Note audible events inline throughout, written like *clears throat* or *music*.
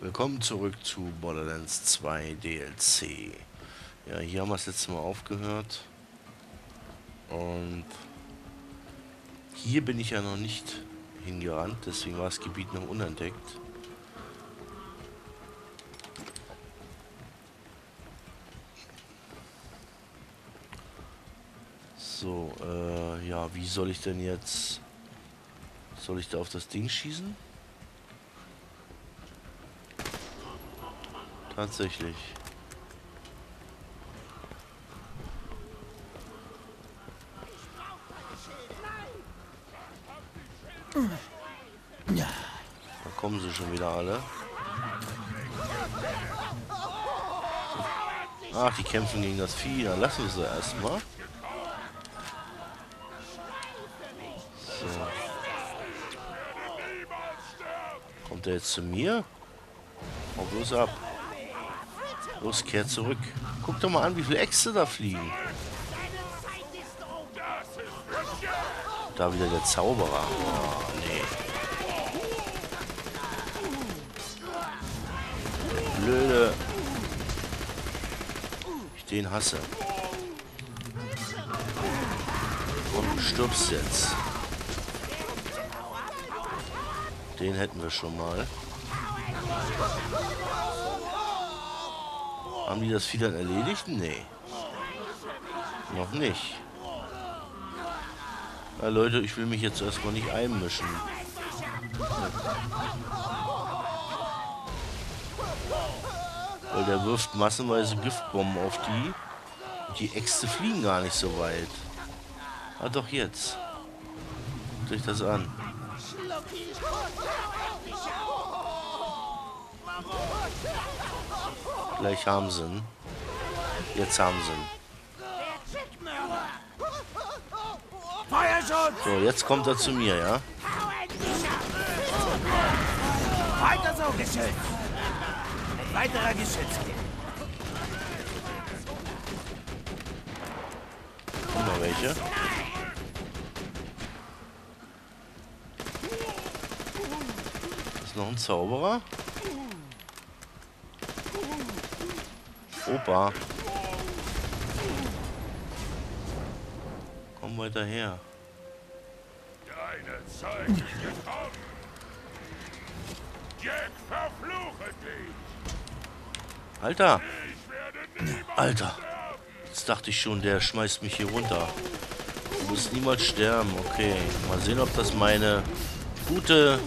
Willkommen zurück zu Borderlands 2 DLC. Ja, hier haben wir das letzte Mal aufgehört. Und hier bin ich ja noch nicht hingerannt, deswegen war das Gebiet noch unentdeckt. So, äh, ja, wie soll ich denn jetzt... Soll ich da auf das Ding schießen? Tatsächlich. Da kommen sie schon wieder alle. Ach, die kämpfen gegen das Vieh. Dann lassen wir sie erstmal. So. Kommt er jetzt zu mir? Hau bloß ab. Los, kehr zurück. Guck doch mal an, wie viele Äxte da fliegen. Da wieder der Zauberer. Oh, nee. Blöde. Ich den hasse. Und du stirbst jetzt. Den hätten wir schon mal. Haben die das Vieh dann erledigt? Nee. Noch nicht. Ja, Leute, ich will mich jetzt erstmal nicht einmischen. Weil der wirft massenweise Giftbomben auf die. Und die Äxte fliegen gar nicht so weit. Ah, doch jetzt. Guckt euch das an. Gleich haben sie ihn. Jetzt haben sie ihn. So, jetzt kommt er zu mir, ja? Weiter so, Geschütz! Ein weiterer Geschütz. Mal welche. Ist noch ein Zauberer? Opa. Komm weiter her. Deine Zeit ist gekommen. Jack, verfluche dich. Alter, Alter. Jetzt dachte ich schon, der schmeißt mich hier runter. Du wirst niemals sterben. Okay, mal sehen, ob das meine gute...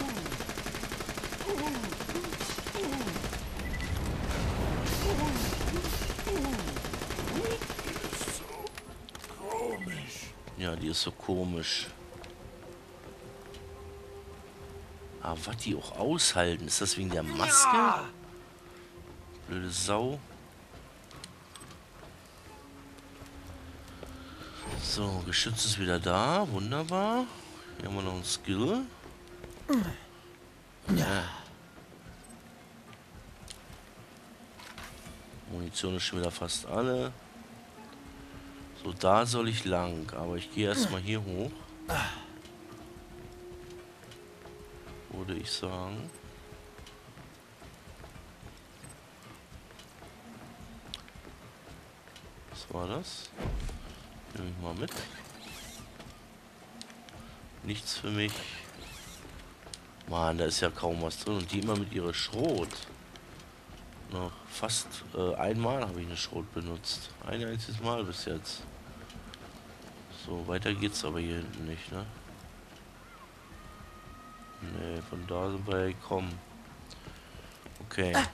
ist so komisch. Aber was die auch aushalten, ist das wegen der Maske? Blöde Sau. So, Geschütz ist wieder da. Wunderbar. Hier haben wir noch einen Skill. Ja. Munition ist schon wieder fast alle. So, da soll ich lang. Aber ich gehe erstmal hier hoch. Würde ich sagen. Was war das? Nehme ich mal mit. Nichts für mich. Mann, da ist ja kaum was drin. Und die immer mit ihrer Schrot. Noch fast äh, einmal habe ich eine Schrot benutzt. Ein einziges Mal bis jetzt. So, weiter geht's aber hier hinten nicht, ne? Ne, von da sind wir ja gekommen. Okay. Ah,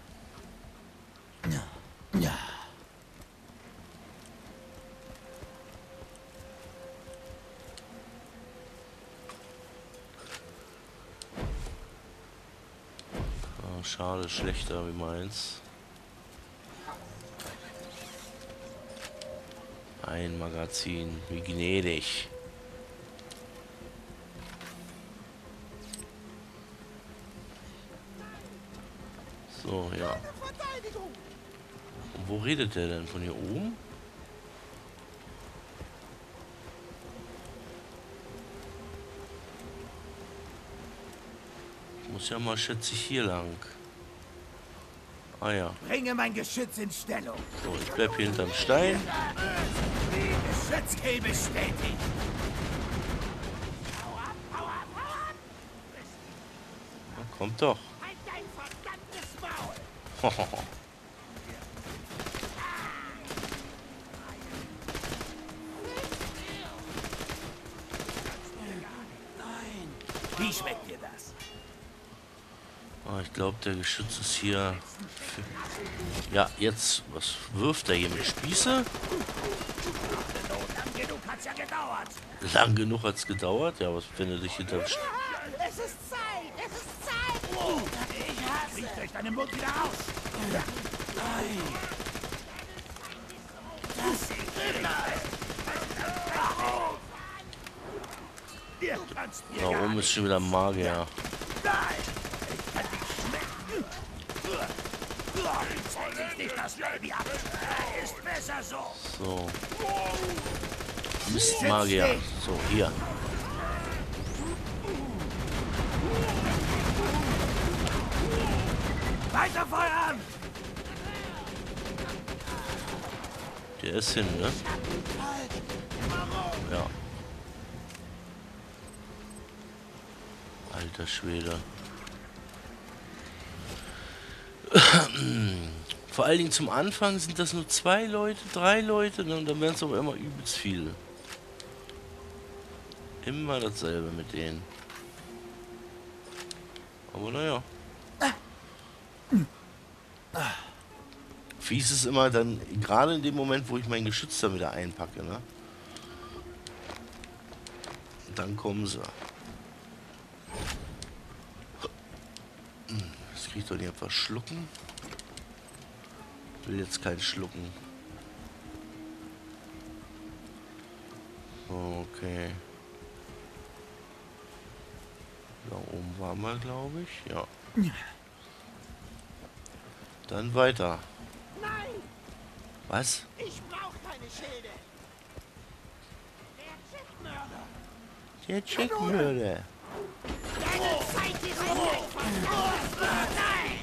schade, schlechter wie meins. Ein Magazin, wie gnädig. So, ja. Und wo redet der denn? Von hier oben? Ich muss ja mal, schätze ich, hier lang. Ah ja. Bringe mein Geschütz in Stellung. So, ich bleib hier hinterm Stein. Geschützkill bestätigt. Na, kommt doch. Halt dein verdammtes Maul. Wie schmeckt dir das? Ah, ich glaube, der Geschütz ist hier. Ja, jetzt. Was wirft er hier mit Spieße? Lang genug hat's ja gedauert. Lang genug hat's gedauert. Ja, was findet sich hinter Es ist Zeit, es ist Zeit. ich hasse. Euch deinen Mund wieder aus. Ihr kannst mir Da oben ist schon wieder Magier. Nein! Ich kann dich schmecken! Zeig ich nicht das Baby ab! Ist besser so! So. Mist, Magier. So, hier. Weiter feuern! Der ist hin, ne? Ja. Alter Schwede. Vor allen Dingen zum Anfang sind das nur zwei Leute, drei Leute, ne? und dann werden es aber immer übelst viel. Immer dasselbe mit denen. Aber naja. Fies ist immer dann, gerade in dem Moment, wo ich mein Geschütz dann wieder einpacke, ne? Dann kommen sie. Das krieg ich doch nicht einfach schlucken. Will jetzt kein Schlucken. Okay. Da oben waren wir, glaube ich. Ja. Dann weiter. Nein! Was? Ich brauch keine Schilde! Der Chipmörder! Der Chickmörder. Deine Zeit ist um! Nein!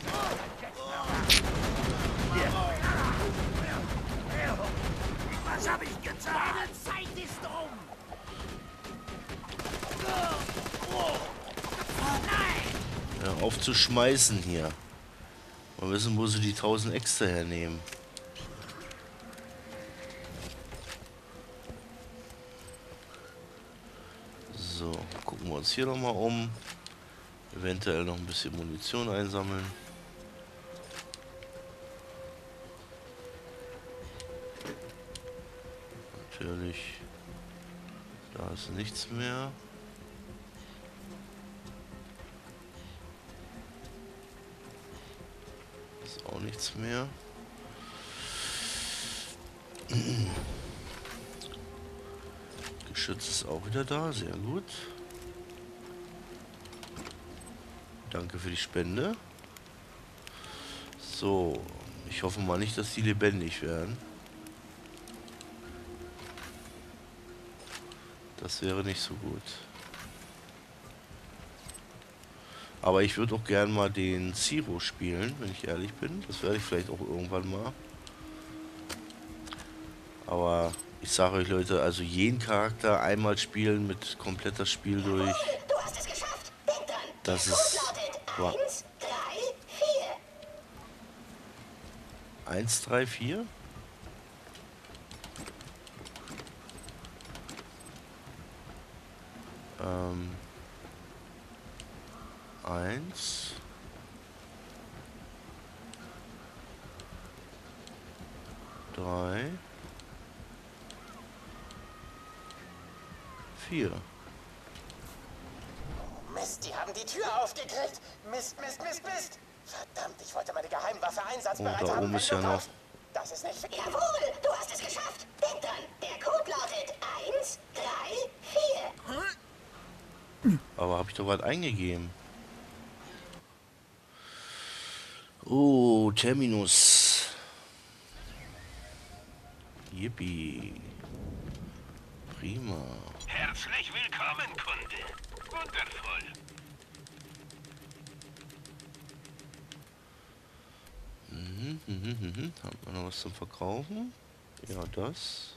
Was hab ich getan? Deine Zeit ist um! Hör auf zu schmeißen hier. Mal wissen, wo sie die 1000 extra hernehmen. So, gucken wir uns hier nochmal um. Eventuell noch ein bisschen Munition einsammeln. Natürlich. Da ist nichts mehr. Nichts mehr. *clears throat* Geschütz ist auch wieder da, sehr gut. Danke für die Spende. So, ich hoffe mal nicht, dass die lebendig werden. Das wäre nicht so gut. Aber ich würde auch gern mal den Zero spielen, wenn ich ehrlich bin. Das werde ich vielleicht auch irgendwann mal. Aber ich sage euch Leute, also jeden Charakter einmal spielen mit kompletter Spiel durch. Du hast es geschafft. Denk dran. Das ist- Code lautet wa- 1, 3, 4. 1, 3, 4. Ähm. Eins. Drei. Vier. Mist, die haben die Tür aufgekriegt. Mist, Mist, Mist, Mist. Verdammt, ich wollte meine Geheimwaffe einsatzbereit Oh, da haben. oben ist ja noch-. Das ist nicht... Jawohl, du hast es geschafft. Denk dran, der Code lautet 1, 3, 4. Aber habe ich doch was eingegeben? Oh, Terminus. Yippie. Prima. Herzlich willkommen, Kunde. Wundervoll. mhm, mhm. Haben wir noch was zum Verkaufen? Ja, das.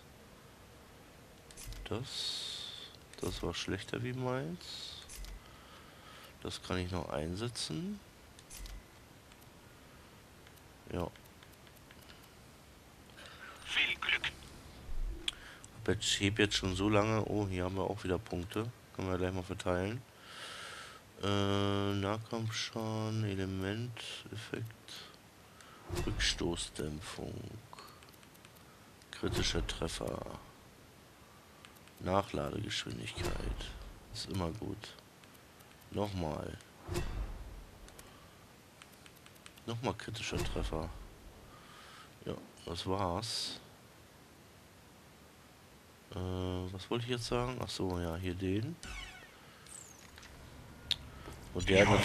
Das. Das war schlechter wie meins. Das kann ich noch einsetzen. Ja. Viel Glück. Jetzt, ich heb jetzt schon so lange. Oh, hier haben wir auch wieder Punkte. Können wir gleich mal verteilen. Äh, Nahkampfschaden, Element, Effekt, Rückstoßdämpfung, kritischer Treffer, Nachladegeschwindigkeit. Ist immer gut. Nochmal. Nochmal kritischer Treffer. Ja, das war's. Äh, was wollte ich jetzt sagen? Ach so, ja, hier den. Und der hat...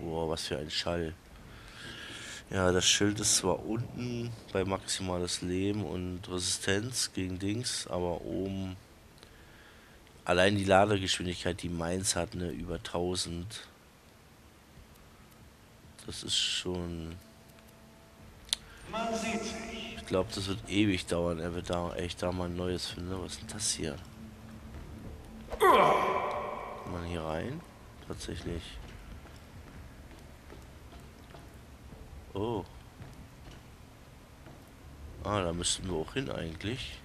Boah, was für ein Schall. Ja, das Schild ist zwar unten bei maximales Leben und Resistenz gegen Dings, aber oben allein die Ladegeschwindigkeit, die meins hat, ne, über 1000. Das ist schon... Ich glaube, das wird ewig dauern. Er wird da echt da mal ein neues finden. Was ist denn das hier? Kann man hier rein? Tatsächlich. Oh. Ah, da müssten wir auch hin eigentlich.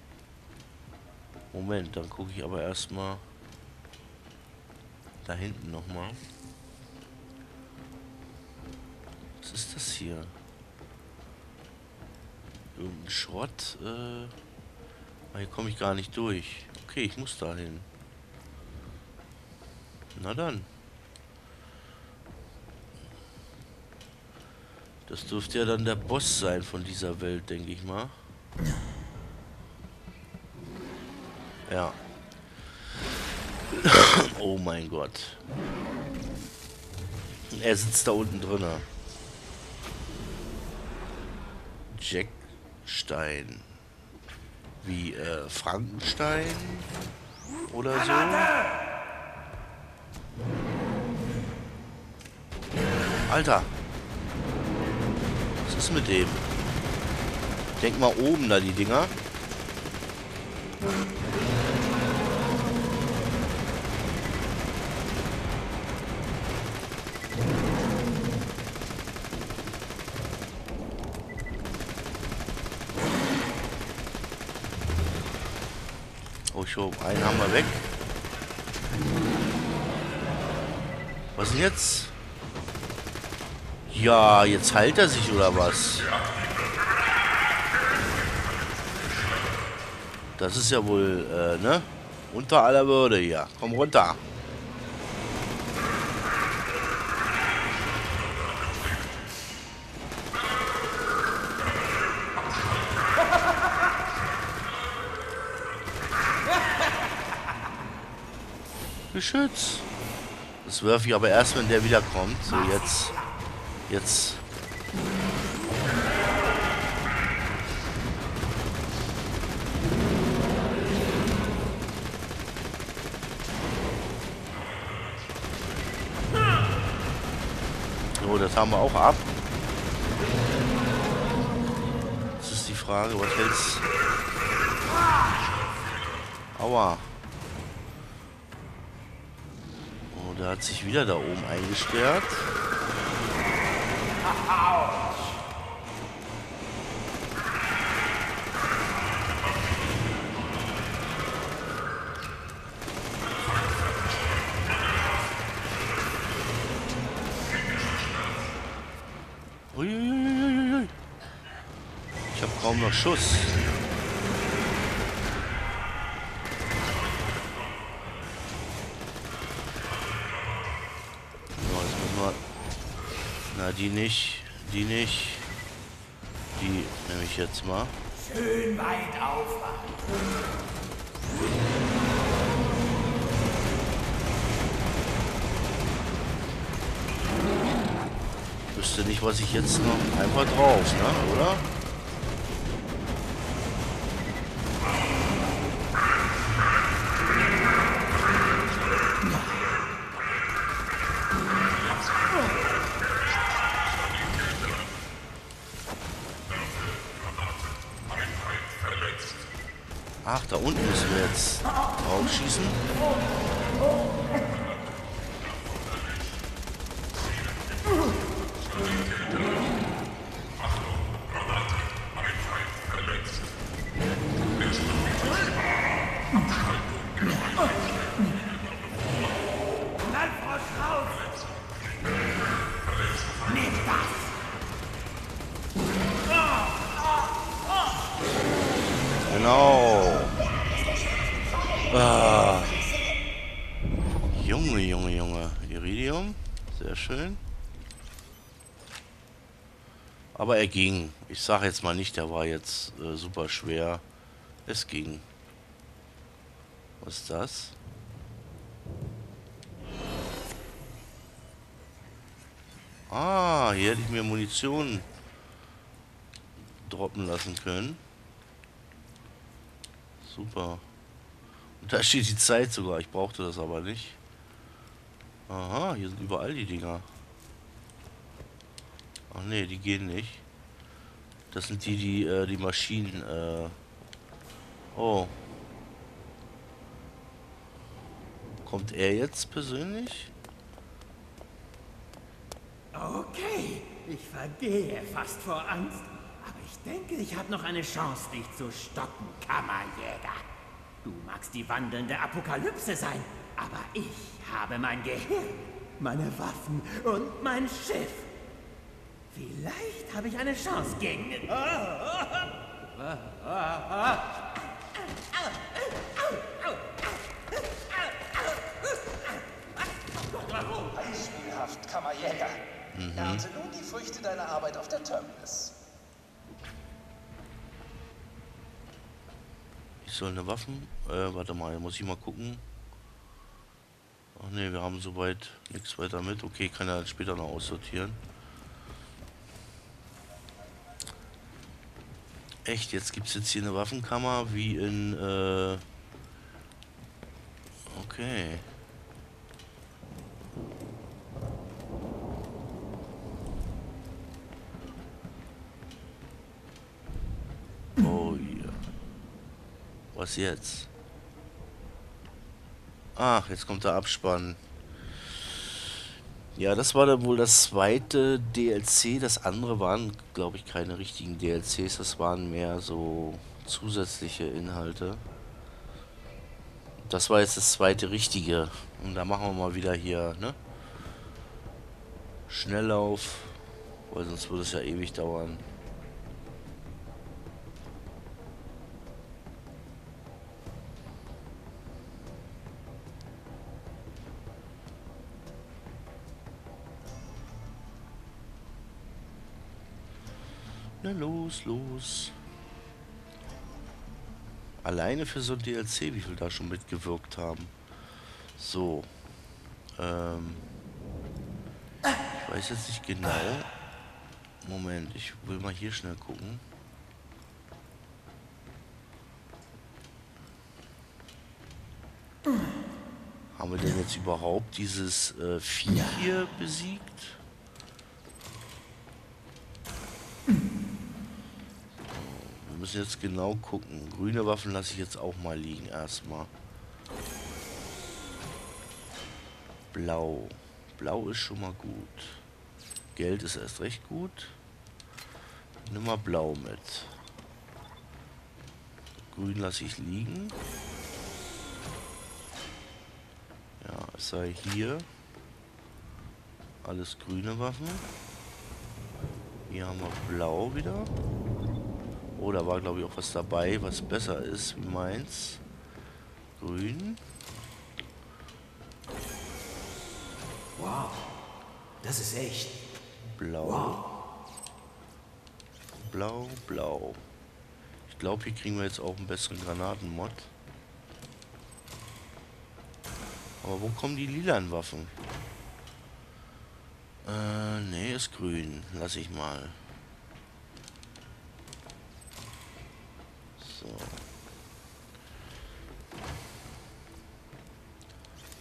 Moment, dann gucke ich aber erstmal da hinten nochmal. Was ist das hier? Irgendein Schrott. Äh, ah, hier komme ich gar nicht durch. Okay, ich muss da hin. Na dann. Das dürfte ja dann der Boss sein von dieser Welt, denke ich mal. Ja. *coughs* oh mein Gott. Er sitzt da unten drinnen. Jack Stein. Wie äh, Frankenstein oder so. Alter. Was ist mit dem? Denk mal oben da die Dinger. Schon einen haben wir weg. Was denn jetzt? Ja, jetzt heilt er sich oder was? Das ist ja wohl, äh, ne? Unter aller Würde hier. Komm runter. Geschütz. Das werfe ich aber erst, wenn der wiederkommt. So, jetzt. Jetzt. So, das haben wir auch ab. Das ist die Frage, was hältst Aua. Der hat sich wieder da oben eingesperrt. Uiuiuiui. Ich habe kaum noch Schuss. So, jetzt müssen wir... Die nicht. Die nicht. Die nehme ich jetzt mal. Schön weit aufwachen. Wüsste nicht, was ich jetzt noch... Einfach drauf, ne? Oder? Aber er ging. Ich sage jetzt mal nicht, der war jetzt äh, super schwer. Es ging. Was ist das? Ah, hier hätte ich mir Munition droppen lassen können. Super. Und da steht die Zeit sogar. Ich brauchte das aber nicht. Aha, hier sind überall die Dinger. Ach nee, die gehen nicht. Das sind die, die, äh, die Maschinen, äh... Oh. Kommt er jetzt persönlich? Okay, ich vergehe fast vor Angst. Aber ich denke, ich habe noch eine Chance, dich zu stoppen, Kammerjäger. Du magst die wandelnde Apokalypse sein, aber ich habe mein Gehirn, meine Waffen und mein Schiff. Vielleicht habe ich eine Chance gegen... Beispielhaft, Kammerjäger. Ernte nun die Früchte deiner Arbeit auf der Terminus. Ich soll eine Waffen... Äh, warte mal, muss ich mal gucken. Ach nee, wir haben soweit nichts weiter mit. Okay, kann er später noch aussortieren. Echt, jetzt gibt es jetzt hier eine Waffenkammer wie in... Äh okay. Oh ja. Was jetzt? Ach, jetzt kommt der Abspann. Ja, das war dann wohl das zweite DLC. Das andere waren, glaube ich, keine richtigen DLCs. Das waren mehr so zusätzliche Inhalte. Das war jetzt das zweite richtige. Und da machen wir mal wieder hier, ne? Schnelllauf. Weil sonst würde es ja ewig dauern. Na los, los. Alleine für so ein DLC, wie viel da schon mitgewirkt haben. So. Ähm. Ich weiß jetzt nicht genau. Moment, ich will mal hier schnell gucken. Haben wir denn jetzt überhaupt dieses äh, Vieh hier besiegt? Müssen jetzt genau gucken. Grüne Waffen lasse ich jetzt auch mal liegen erstmal. Blau. Blau ist schon mal gut. Geld ist erst recht gut. Nimm mal Blau mit. Grün lasse ich liegen. Ja, es sei hier. Alles grüne Waffen. Hier haben wir Blau wieder. Oh, da war glaube ich auch was dabei, was besser ist wie meins. Grün. Wow, das ist echt. Blau. Blau, blau. Ich glaube, hier kriegen wir jetzt auch einen besseren Granatenmod. Aber wo kommen die lilanen Waffen? Äh, nee, ist grün. Lass ich mal. So.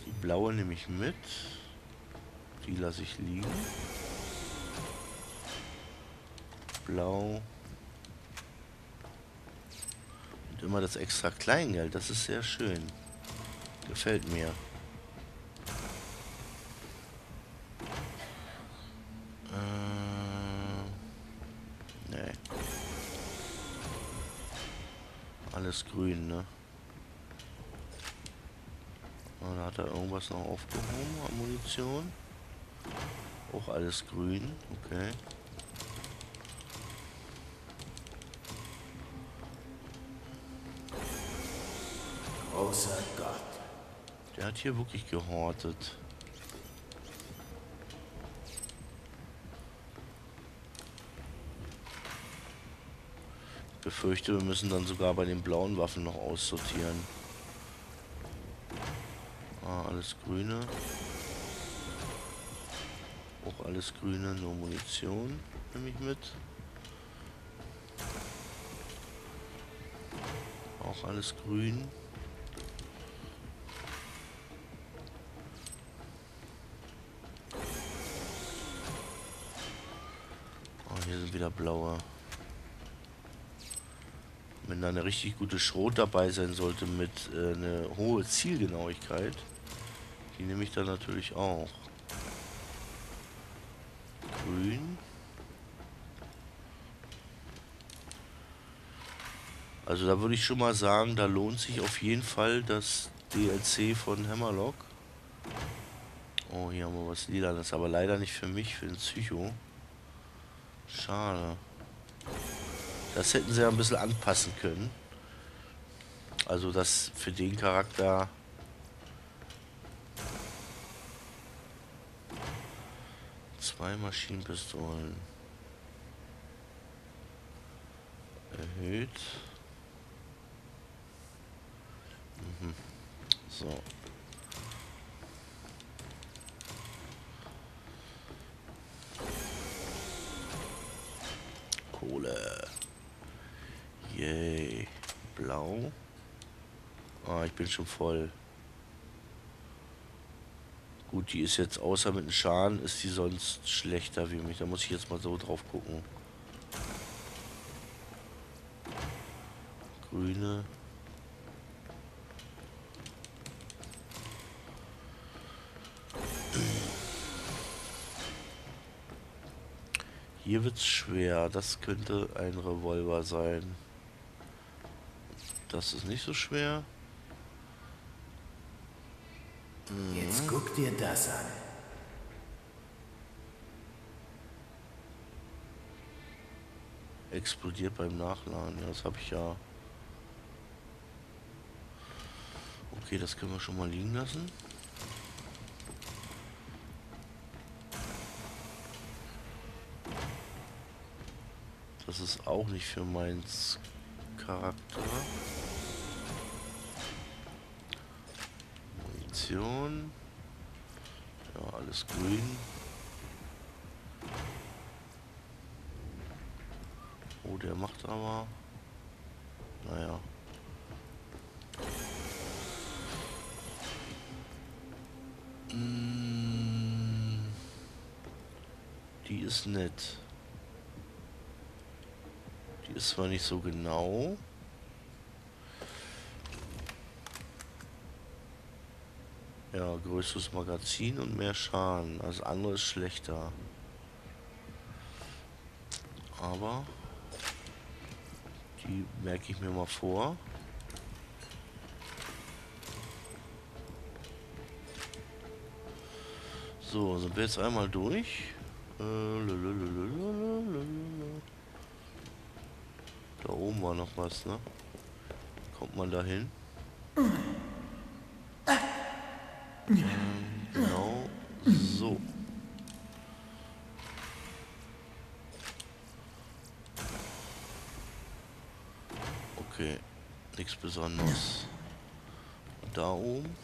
Die blaue nehme ich mit. Die lasse ich liegen. Blau. Und immer das extra Kleingeld, das ist sehr schön. Gefällt mir. Äh, nee. Alles grün, ne? Da hat er irgendwas noch aufgehoben Munition. Auch alles grün, okay. Großer Gott. Der hat hier wirklich gehortet. Ich befürchte, wir müssen dann sogar bei den blauen Waffen noch aussortieren. Alles grüne. Auch alles grüne, nur Munition nehme ich mit. Auch alles grün. Oh, hier sind wieder blaue. Wenn da eine richtig gute Schrot dabei sein sollte mit äh, eine hohe Zielgenauigkeit, die nehme ich dann natürlich auch. Grün. Also da würde ich schon mal sagen, da lohnt sich auf jeden Fall das DLC von Hammerlock. Oh, hier haben wir was Lilanes, aber leider nicht für mich, für den Psycho. Schade. Das hätten sie ja ein bisschen anpassen können. Also das für den Charakter. Zwei Maschinenpistolen. Erhöht. Mhm. So. Kohle. Yay. Blau. Ah, ich bin schon voll. Gut, die ist jetzt außer mit dem Schaden, ist die sonst schlechter wie mich. Da muss ich jetzt mal so drauf gucken. Grüne. Hier wird's schwer. Das könnte ein Revolver sein. Das ist nicht so schwer. Jetzt guck dir das an. Explodiert beim Nachladen. Das habe ich ja. Okay, das können wir schon mal liegen lassen. Das ist auch nicht für meins Charakter. Munition. Ja, alles grün. Oh, der macht aber. Naja. Mm, Die ist nett. Die ist zwar nicht so genau. Ja, größeres Magazin und mehr Schaden. Das andere ist schlechter. Aber die merke ich mir mal vor. So, sind wir jetzt einmal durch. Da oben war noch was, ne? Kommt man da hin? Genau so. Okay, nichts Besonderes. Da oben?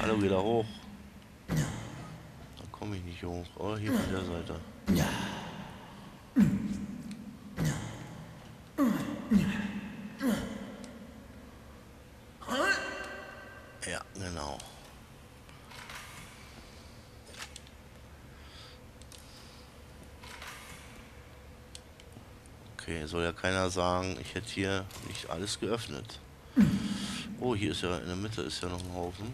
Hallo, da hoch. Da komme ich nicht hoch. Oh, hier von der Seite. Ja, genau. Okay, soll ja keiner sagen, ich hätte hier nicht alles geöffnet. Oh, hier ist ja in der Mitte ist ja noch ein Haufen.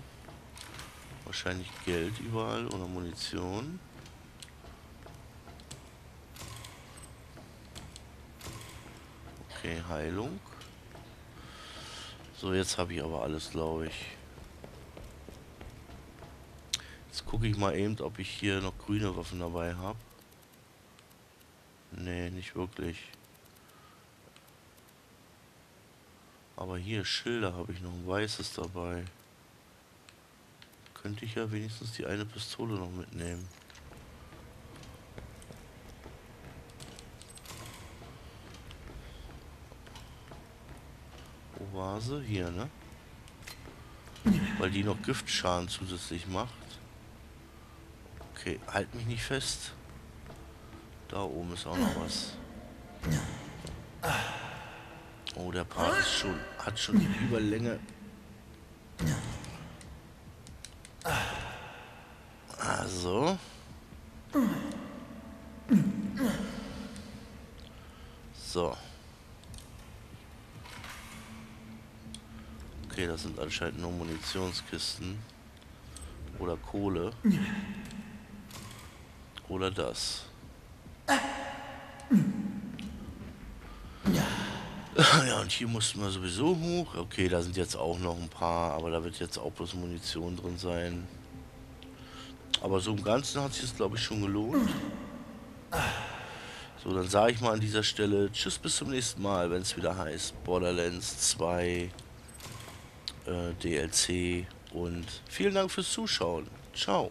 Wahrscheinlich Geld überall oder Munition. Okay, Heilung. So, jetzt habe ich aber alles, glaube ich. Jetzt gucke ich mal eben, ob ich hier noch grüne Waffen dabei habe. Nee, nicht wirklich. Aber hier, Schilder habe ich noch ein weißes dabei. Könnte ich ja wenigstens die eine Pistole noch mitnehmen. Sie? Hier, ne? Weil die noch Giftschaden zusätzlich macht. Okay, halt mich nicht fest. Da oben ist auch noch was. Oh, der Part ist schon, hat schon die Überlänge. Also. So. Okay, das sind anscheinend nur Munitionskisten. Oder Kohle. Oder das. Ja, und hier mussten wir sowieso hoch. Okay, da sind jetzt auch noch ein paar, aber da wird jetzt auch bloß Munition drin sein. Aber so im Ganzen hat sich das, glaube ich, schon gelohnt. So, dann sage ich mal an dieser Stelle Tschüss, bis zum nächsten Mal, wenn es wieder heißt Borderlands 2 äh, DLC. Und vielen Dank fürs Zuschauen. Ciao.